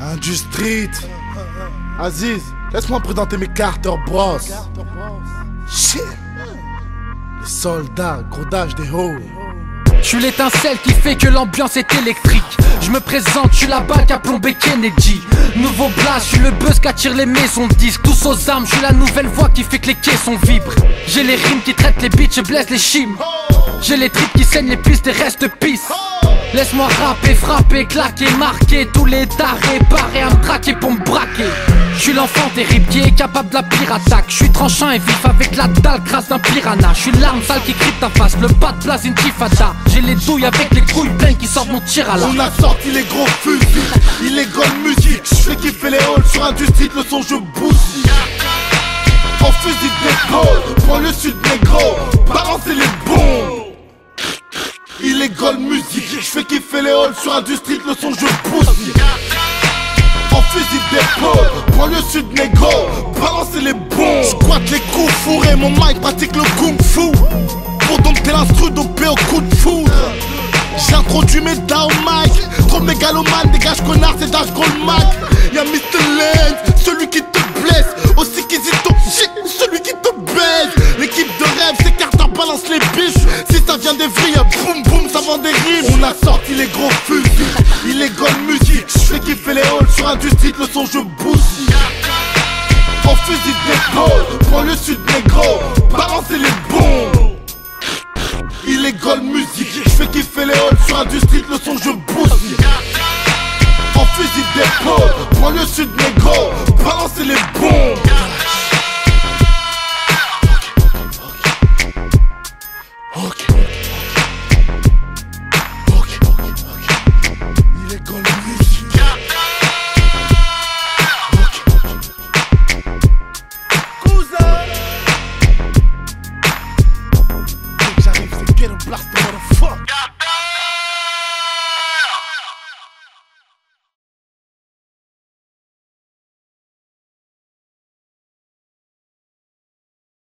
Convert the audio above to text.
Industrie. Aziz, laisse-moi présenter mes Carter Bros. Shit. Les soldats, grodage des hauts. Je suis l'étincelle qui fait que l'ambiance est électrique. Je me présente, je suis la balle qui a plombé Kennedy. Nouveau blast, je suis le buzz qui attire les maisons de disques. Tous aux armes, je suis la nouvelle voix qui fait que les caissons vibrent. J'ai les rimes qui traitent les bitches et blessent les chimes. J'ai les tripes qui saignent les pistes et restent pistes. Laisse-moi rapper, frapper, claquer, marquer. Tous les tarés parés à me pour me braquer. Je suis l'enfant terrible qui est capable de la pire attaque. Je suis tranchant et vif avec la dalle crasse d'un piranha. Je suis l'arme sale qui crie ta face, le pas de place intifada J'ai les douilles avec les couilles pleines qui sortent mon tir à la On a sorti les gros fusils, illégal musique. Je fais kiffer les halls sur industrie, le son je bousille. En fusil d'épaule, prends le sud négro les halls sur industrie, le son je pousse. En fusil d'épaule, prends le sud négro, balancer les bombes. Squatte les coups fourrés, mon mic pratique le kung fu. Pour dompter l'instru dopé au coup de foudre. J'ai introduit mes down mic. Trop de mégalomanes, dégage connard, Si ça vient des vrilles, boum boum, ça vend des rimes On a sorti les gros fusils, illégal musique Je fais kiffer les halls sur industrie, le son je bousille. En fusil d'épaule, prends le sud négro Balancez les bombes. Illégal musique, je fais kiffer les halls sur industrie, le son je bousille. En fusil d'épaule, prends le sud négro, balancez les bombes get him blocked, motherfucker.